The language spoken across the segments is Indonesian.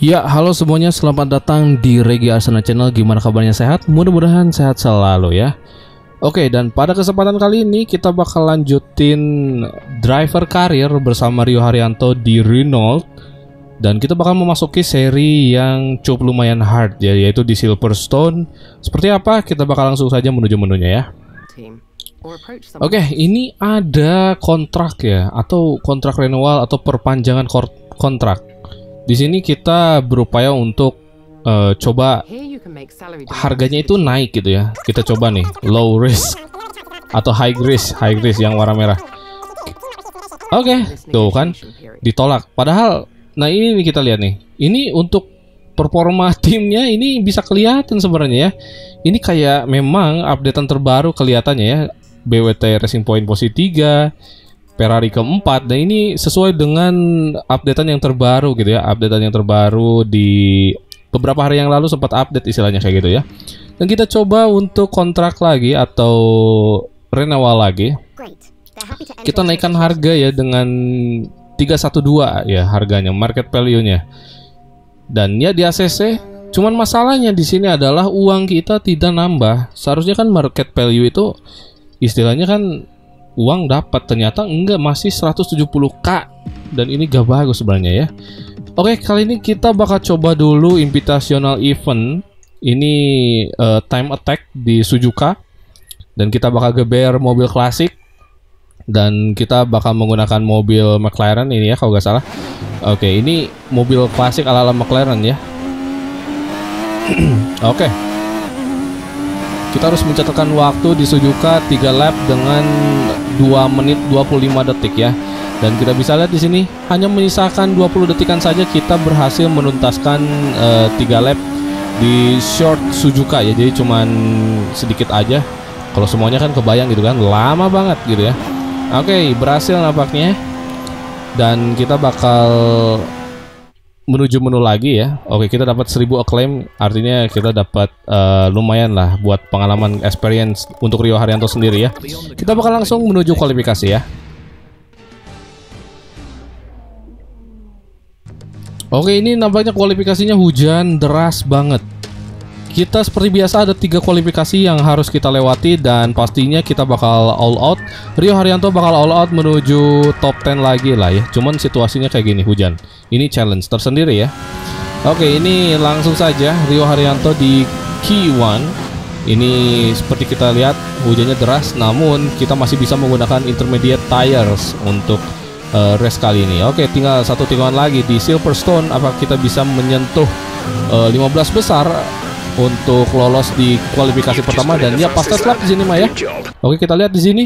Ya, halo semuanya, selamat datang di Regi Arsenal Channel. Gimana kabarnya sehat? Mudah-mudahan sehat selalu ya. Oke, dan pada kesempatan kali ini kita bakal lanjutin driver karir bersama Rio Haryanto di Renault dan kita bakal memasuki seri yang cukup lumayan hard ya, yaitu di Silverstone. Seperti apa? Kita bakal langsung saja menuju menunya ya. Oke, ini ada kontrak ya, atau kontrak renewal atau perpanjangan kontrak. Di sini kita berupaya untuk uh, coba harganya itu naik gitu ya. Kita coba nih low risk atau high risk, high risk yang warna merah. Oke, okay, tuh kan ditolak. Padahal, nah ini nih kita lihat nih. Ini untuk performa timnya ini bisa kelihatan sebenarnya ya. Ini kayak memang updatean terbaru kelihatannya ya. BWT Racing Point posisi 3, Ferrari keempat. Dan ini sesuai dengan updatean yang terbaru gitu ya. Updatean yang terbaru di beberapa hari yang lalu sempat update istilahnya kayak gitu ya. Dan kita coba untuk kontrak lagi atau renewal lagi. Kita naikkan harga ya dengan 312 ya harganya market value-nya. Dan ya di ACC cuman masalahnya di sini adalah uang kita tidak nambah. Seharusnya kan market value itu istilahnya kan uang dapat. Ternyata enggak masih 170k dan ini gak bagus sebenarnya ya. Oke kali ini kita bakal coba dulu invitational event. Ini uh, time attack di Suzuka. Dan kita bakal geber mobil klasik. Dan kita bakal menggunakan mobil McLaren ini ya kalau nggak salah. Oke ini mobil klasik ala ala McLaren ya. Oke kita harus mencatatkan waktu di Suzuka 3 lap dengan 2 menit 25 detik ya. Dan kita bisa lihat di sini hanya menyisakan 20 detikan saja kita berhasil menuntaskan uh, eh, 3 lap di short Suzuka ya. Jadi cuman sedikit aja. Kalau semuanya kan kebayang gitu kan, lama banget gitu ya. Oke, okay, berhasil nampaknya. Dan kita bakal menuju menu lagi ya. Oke, kita dapat 1000 acclaim, artinya kita dapat uh, lumayan lah buat pengalaman experience untuk Rio Haryanto sendiri ya. Kita bakal langsung menuju kualifikasi ya. Oke, ini nampaknya kualifikasinya hujan deras banget. Kita seperti biasa ada tiga kualifikasi yang harus kita lewati dan pastinya kita bakal all out. Rio Haryanto bakal all out menuju top 10 lagi lah ya. Cuman situasinya kayak gini hujan. Ini challenge tersendiri ya. Oke, ini langsung saja Rio Haryanto di key one. Ini seperti kita lihat hujannya deras namun kita masih bisa menggunakan intermediate tires untuk uh, race kali ini. Oke, tinggal satu tikungan lagi di Silverstone apakah kita bisa menyentuh uh, eh, 15 besar untuk lolos di kualifikasi pertama dan ya pas lap di sini Maya. Oke, kita lihat di sini.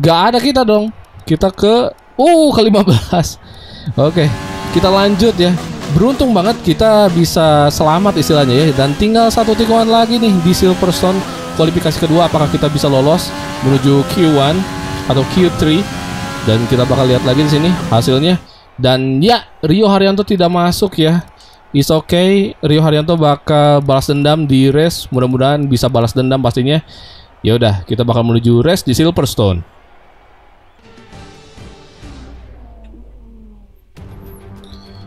Gak ada kita dong. Kita ke uh ke-15. Oke, kita lanjut ya. Beruntung banget kita bisa selamat istilahnya ya dan tinggal satu tikungan lagi nih di Silverstone kualifikasi kedua apakah kita bisa lolos menuju Q1 atau Q3 dan kita bakal lihat lagi di sini hasilnya dan ya Rio Haryanto tidak masuk ya Is okay, Rio Haryanto bakal balas dendam di race. Mudah-mudahan bisa balas dendam pastinya. Ya udah, kita bakal menuju race di Silverstone.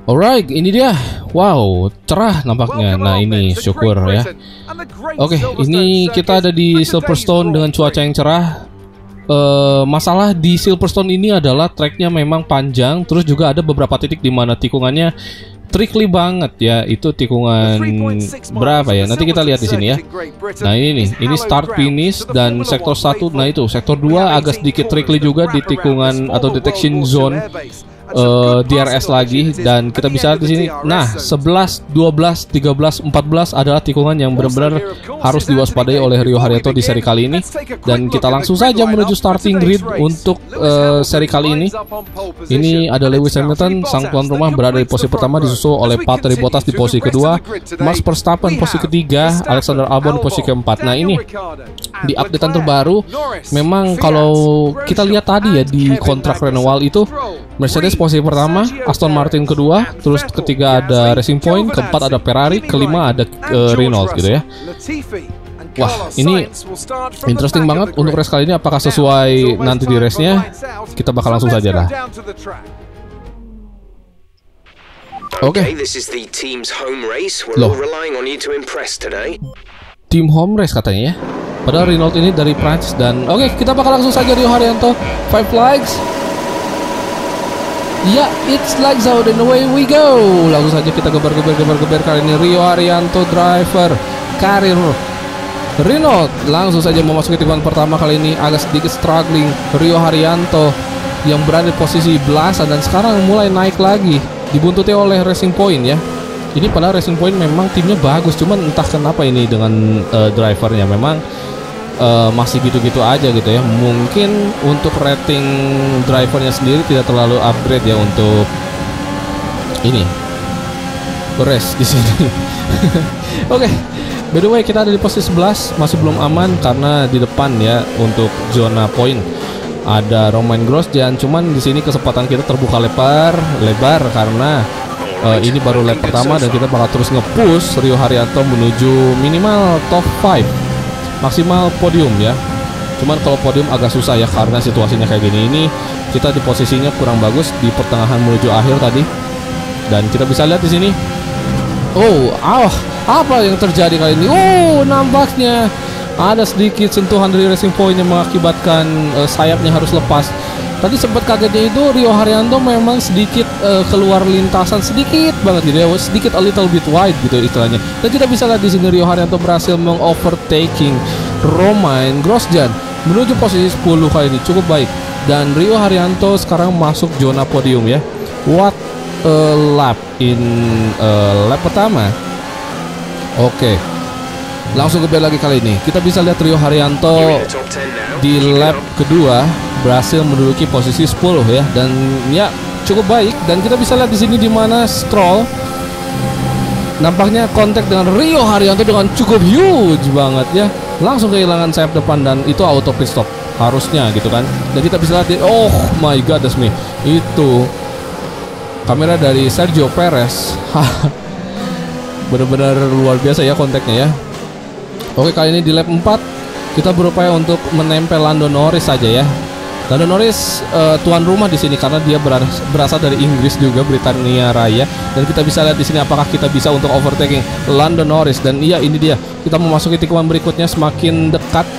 Alright, ini dia. Wow, cerah nampaknya. Nah, ini syukur ya. Oke, okay, ini kita ada di Silverstone dengan cuaca yang cerah. Uh, masalah di Silverstone ini adalah tracknya memang panjang, terus juga ada beberapa titik di mana tikungannya tricky banget ya itu tikungan berapa ya? nanti kita lihat di sini ya. Nah ini nih ini start finish dan sektor satu nah itu sektor 2 agak sedikit tricky juga di tikungan atau detection zone uh, eh, DRS lagi dan kita bisa lihat di sini. Nah, 11, 12, 13, 14 adalah tikungan yang benar-benar harus diwaspadai oleh Rio Haryanto di seri kali ini. Dan kita langsung saja menuju starting grid untuk uh, seri kali ini. Ini ada Lewis Hamilton sang tuan rumah berada di posisi pertama disusul oleh Valtteri Bottas di posisi kedua, Max Verstappen posisi ketiga, Alexander Albon posisi keempat. Nah, ini di updatean terbaru. Memang kalau kita lihat tadi ya di kontrak renewal itu Mercedes posisi pertama, Aston Martin kedua, terus ketiga ada Racing Point, keempat ada Ferrari, kelima ada uh, Renault gitu ya. Wah, ini interesting banget untuk race kali ini. Apakah sesuai nanti di race-nya? Kita bakal langsung saja lah. Oke. Okay, Loh. Tim home race katanya ya. Padahal Renault ini dari Prancis dan oke kita bakal langsung saja Rio Haryanto five flags. Ya, it's like so then away we go. Langsung saja kita gebar-gebar kali ini Rio Haryanto driver karir Renault. Langsung saja memasuki tikungan pertama kali ini. Agak sedikit struggling Rio Haryanto yang berada di posisi belasan dan sekarang mulai naik lagi. Dibuntuti oleh Racing Point ya. Ini padahal Racing Point memang timnya bagus cuman entah kenapa ini dengan eh, drivernya. Memang eh, masih gitu-gitu aja gitu ya. Mungkin untuk rating drivernya sendiri tidak terlalu upgrade ya untuk ini beres di sini. Oke by the way kita ada di posisi 11 masih belum aman karena di depan ya untuk zona point. Ada Romain Grosjean cuman di sini kesempatan kita terbuka lebar lebar karena eh, ini baru lap pertama dan kita bakal terus nge-push Rio Haryanto menuju minimal top 5 maksimal podium ya. Cuman kalau podium agak susah ya karena situasinya kayak gini. Ini kita di posisinya kurang bagus di pertengahan menuju akhir tadi. Dan kita bisa lihat di sini. Oh, ah, apa yang terjadi kali ini? Oh, nampaknya ada sedikit sentuhan dari Racing Point yang mengakibatkan eh, sayapnya harus lepas. Tadi sempat kagetnya itu Rio Haryanto memang sedikit eh, keluar lintasan sedikit banget gitu ya, sedikit a little bit wide gitu istilahnya. Dan kita bisa lihat di sini Rio Haryanto berhasil mengovertaking Romain Grosjean menuju posisi 10 kali ini cukup baik. Dan Rio Haryanto sekarang masuk zona podium ya. What a lap in uh, lap pertama. Oke. Langsung ke bel lagi kali ini. Kita bisa lihat Rio Haryanto You're in the top 10 now. di lap kedua berhasil menduduki posisi 10 ya. Dan ya cukup baik. Dan kita bisa lihat di sini di mana Stroll nampaknya kontak dengan Rio Haryanto dengan cukup huge banget ya. Langsung kehilangan sayap depan dan itu auto pit stop harusnya gitu kan. Dan kita bisa lihat oh my god me. Itu kamera dari Sergio Perez. Benar-benar luar biasa ya kontaknya ya. Oke kali ini di lap 4 kita berupaya untuk menempel Lando Norris saja ya. Lando Norris eh, tuan rumah di sini karena dia beras- berasal dari Inggris juga Britania Raya. Dan kita bisa lihat di sini apakah kita bisa untuk overtaking Lando Norris. Dan iya ini dia. Kita memasuki tikungan berikutnya semakin dekat.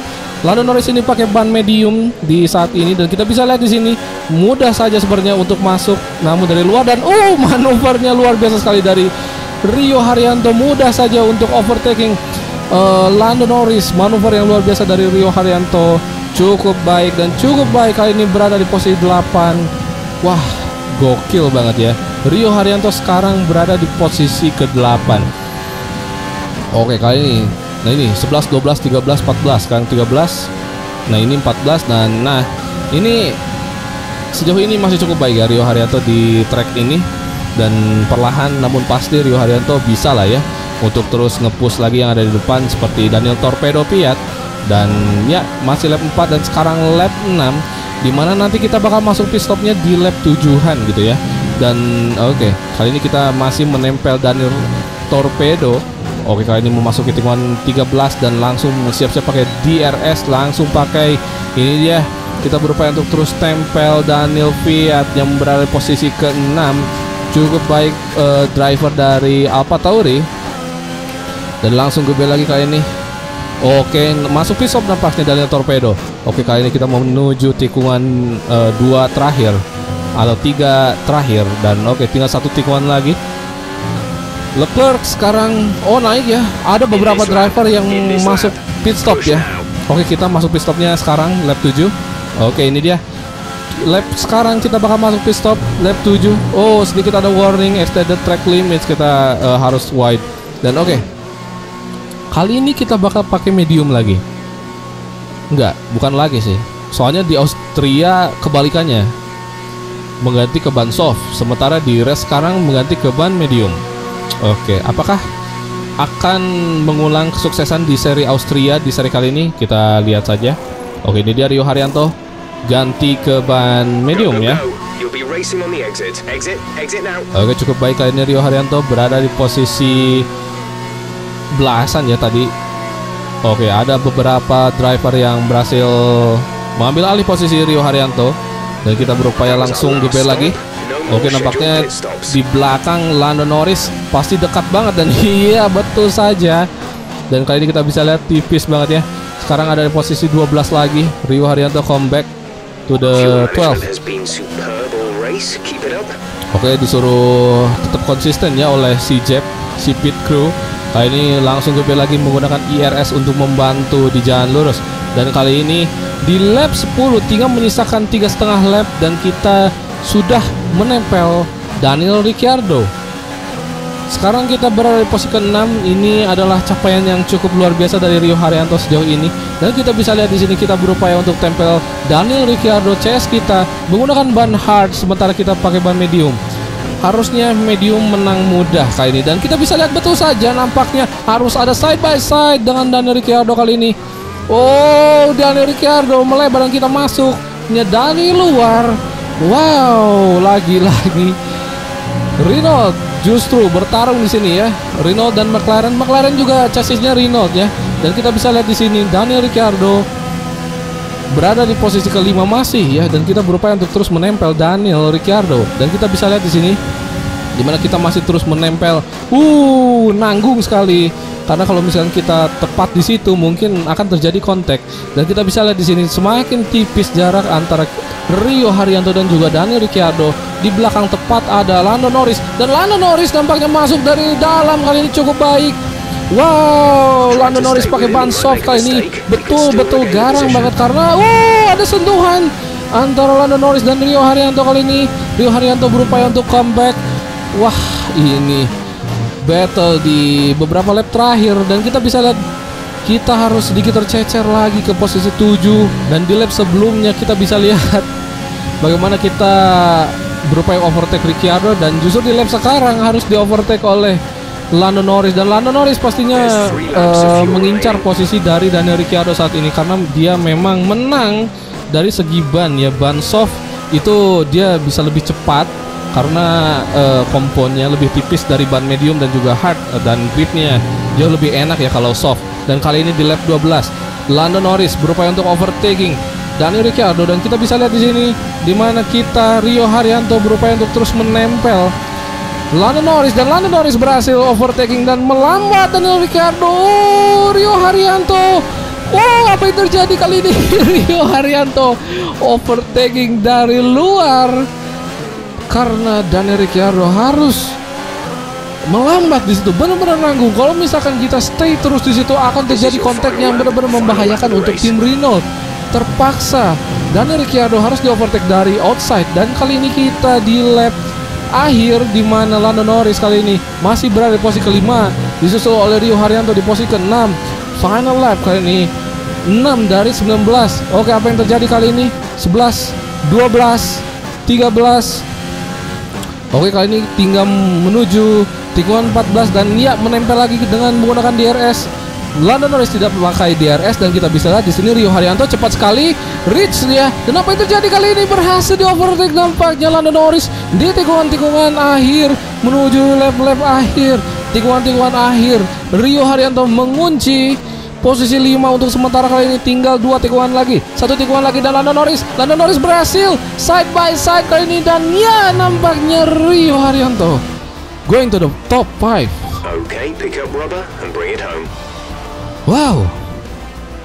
Lando Norris ini pakai ban medium di saat ini. Dan kita bisa lihat di sini mudah saja sebenarnya untuk masuk. Namun dari luar dan oh manuvernya luar biasa sekali dari Rio Haryanto. Mudah saja untuk overtaking Eh, Lando Norris. Manuver yang luar biasa dari Rio Haryanto cukup baik dan cukup baik kali ini berada di posisi 8 wah gokil banget ya. Rio Haryanto sekarang berada di posisi ke-8 oke kali ini nah ini 11 12 13 14 kan 13 nah ini 14 dan nah ini sejauh ini masih cukup baik ya Rio Haryanto di track ini dan perlahan namun pasti Rio Haryanto bisa lah ya untuk terus ngepush lagi yang ada di depan seperti Daniel Torpedo Piat dan ya masih lap 4 dan sekarang lap 6 di mana nanti kita bakal masuk pit stopnya di lap 7an gitu ya. Dan oke kali ini kita masih menempel Daniel Torpedo. Oke kali ini memasuki tikungan 13 dan langsung siap-siap pakai DRS langsung pakai ini dia kita berupaya untuk terus tempel Daniel Fiat yang berada di posisi ke-6 cukup baik eh, driver dari Alfa Tauri. Dan langsung gue lagi kali ini Oke masuk pit stop nampaknya Daniel Torpedo Oke kali ini kita mau menuju tikungan eh, dua terakhir atau tiga terakhir dan oke tinggal satu tikungan lagi Leclerc sekarang oh naik ya. Ada beberapa driver yang masuk pit stop ya. Oke, kita masuk pit stopnya sekarang lap 7. Oke, ini dia. Lap sekarang kita bakal masuk pit stop lap 7. Oh, sedikit ada warning extended track limits kita eh, harus wide. Dan oke. Kali ini kita bakal pakai medium lagi. Enggak, bukan lagi sih. Soalnya di Austria kebalikannya. Mengganti ke ban soft, sementara di race sekarang mengganti ke ban medium. Oke, apakah akan mengulang kesuksesan di seri Austria di seri kali ini? Kita lihat saja. Oke, ini dia Rio Haryanto ganti ke ban medium ya. Oke, cukup baik kali ini Rio Haryanto berada di posisi belasan ya tadi. Oke, ada beberapa driver yang berhasil mengambil alih posisi Rio Haryanto dan kita berupaya langsung gebel lagi. Oke nampaknya di belakang Lando Norris pasti dekat banget dan iya betul saja. Dan kali ini kita bisa lihat tipis banget ya. Sekarang ada di posisi 12 lagi. Rio Haryanto comeback to the Fuel management 12. has been superb all race. Keep it up. Oke disuruh tetap konsisten ya oleh si Jeb, si pit crew. Kali ini langsung ke lagi menggunakan IRS untuk membantu di jalan lurus. Dan kali ini di lap 10 tinggal menyisakan tiga setengah lap dan kita sudah menempel Daniel Ricciardo. Sekarang kita berada di posisi ke-6. Ini adalah capaian yang cukup luar biasa dari Rio Haryanto sejauh ini. Dan kita bisa lihat di sini kita berupaya untuk tempel Daniel Ricciardo CS kita menggunakan ban hard sementara kita pakai ban medium. Harusnya medium menang mudah kali ini dan kita bisa lihat betul saja nampaknya harus ada side by side dengan Daniel Ricciardo kali ini. Oh, Daniel Ricciardo melebar dan kita masuk. Dari luar. Wow, lagi-lagi Renault justru bertarung di sini ya. Renault dan McLaren. McLaren juga chassisnya Renault ya. Dan kita bisa lihat di sini Daniel Ricciardo berada di posisi kelima masih ya dan kita berupaya untuk terus menempel Daniel Ricciardo dan kita bisa lihat di sini di mana kita masih terus menempel. Uh, nanggung sekali. Karena kalau misalnya kita tepat di situ mungkin akan terjadi kontak dan kita bisa lihat di sini semakin tipis jarak antara Rio Haryanto dan juga Daniel Ricciardo. Di belakang tepat ada Lando Norris dan Lando Norris nampaknya masuk dari dalam kali ini cukup baik. Wow, Lando Norris pakai ban soft kali ini betul-betul garang banget karena wow ada sentuhan antara Lando Norris dan Rio Haryanto kali ini. Rio Haryanto berupaya untuk comeback. Wah, ini battle di beberapa lap terakhir dan kita bisa lihat kita harus sedikit tercecer lagi ke posisi 7 dan di lap sebelumnya kita bisa lihat bagaimana kita berupaya overtake Ricciardo dan justru di lap sekarang harus di overtake oleh Lando Norris. Dan Lando Norris pastinya eh, mengincar posisi dari Daniel Ricciardo saat ini. Karena dia memang menang dari segi ban ya. Ban soft itu dia bisa lebih cepat karena eh, komponnya lebih tipis dari ban medium dan juga hard eh, dan gripnya jauh lebih enak ya kalau soft. Dan kali ini di lap 12 Lando Norris berupaya untuk overtaking Daniel Ricciardo. Dan kita bisa lihat di sini di mana kita Rio Haryanto berupaya untuk terus menempel Lando Norris dan Lando Norris berhasil overtaking dan melambat Daniel Ricciardo. Oh, Rio Haryanto. Wow apa yang terjadi kali ini? Rio Haryanto overtaking dari luar. Karena Daniel Ricciardo harus melambat di situ benar-benar nanggung. Kalau misalkan kita stay terus di situ akan terjadi kontak yang benar-benar membahayakan untuk tim Renault. Terpaksa Daniel Ricciardo harus di overtake dari outside. Dan kali ini kita di lap akhir di mana Lando Norris kali ini masih berada di posisi kelima. Disusul oleh Rio Haryanto di posisi keenam. Final lap kali ini 6 dari 19 oke apa yang terjadi kali ini? 11 12 13 Oke kali ini tinggal menuju tikungan 14 dan dia menempel lagi dengan menggunakan DRS. Lando Norris tidak memakai DRS dan kita bisa lihat di sini Rio Haryanto cepat sekali. Reach dia. Dan apa yang terjadi kali ini? Berhasil di overtake nampaknya Lando Norris di tikungan-tikungan akhir. Menuju lap-lap akhir. Tikungan-tikungan akhir. Rio Haryanto mengunci posisi 5 untuk sementara kali ini. Tinggal dua tikungan lagi. Satu tikungan lagi dan Lando Norris. Lando Norris berhasil. Side by side kali ini. Dan ya nampaknya Rio Haryanto going to the top 5 Okay, pick up rubber and bring it home. Wow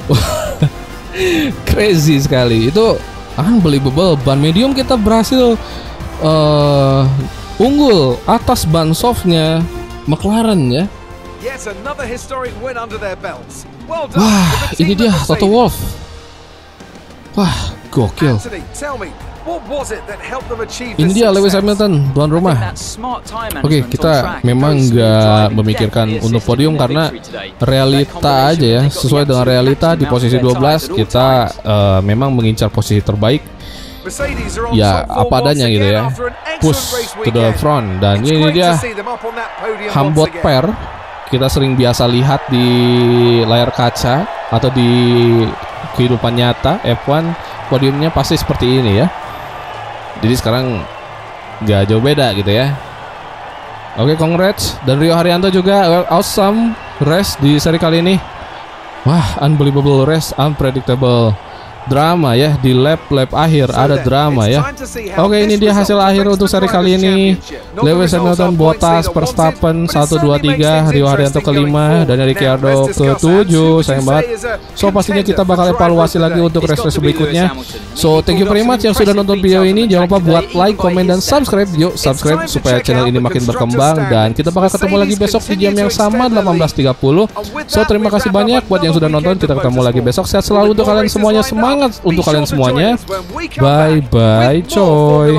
crazy sekali itu unbelievable ban medium kita berhasil eh, unggul atas ban softnya McLaren ya Yes, another historic win under their belts. Well done. wah ini dia Toto. Wolff wah gokil Anthony, Ini dia Lewis? Hamilton tuan rumah. Oke, kita memang nggak memikirkan untuk podium karena realita aja ya. Sesuai dengan realita di posisi 12 kita eh, memang mengincar posisi terbaik ya apa adanya gitu ya. Push to the front dan ini dia Hambot pair kita sering biasa lihat di layar kaca atau di kehidupan nyata F1 podiumnya pasti seperti ini ya. Jadi sekarang nggak jauh beda gitu ya. Oke, congrats dan Rio Haryanto juga awesome race di seri kali ini. Wah, unbelievable race, unpredictable. Drama ya di lap-lap akhir ada drama ya. Oke, ini dia hasil akhir untuk seri kali ini. Lewis Hamilton, Bottas, Verstappen 1 2 3, Rio Haryanto kelima dan Ricciardo ke-7. Sayang banget. So pastinya kita bakal evaluasi lagi untuk race-race berikutnya. So thank you very much yang sudah nonton video ini. Jangan lupa buat like, komen dan subscribe. Yuk subscribe supaya channel ini makin berkembang dan kita bakal ketemu lagi besok di jam yang sama 18.30. So terima kasih banyak buat yang sudah nonton. Kita ketemu lagi besok. Sehat selalu untuk kalian semuanya. Semangat untuk kalian semuanya. Bye bye coy.